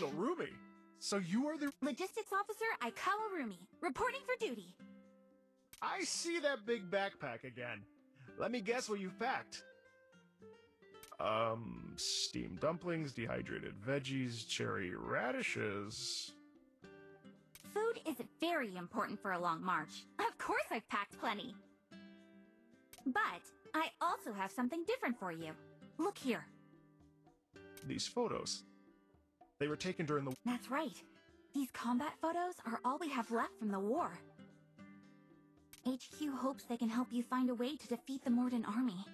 little Rumi. So you are the... Logistics Officer Aikawa Rumi, reporting for duty. I see that big backpack again. Let me guess what you've packed. Um, steamed dumplings, dehydrated veggies, cherry radishes. Food is very important for a long march. Of course I've packed plenty. But I also have something different for you. Look here. These photos. They were taken during the... That's right. These combat photos are all we have left from the war. HQ hopes they can help you find a way to defeat the Morden army.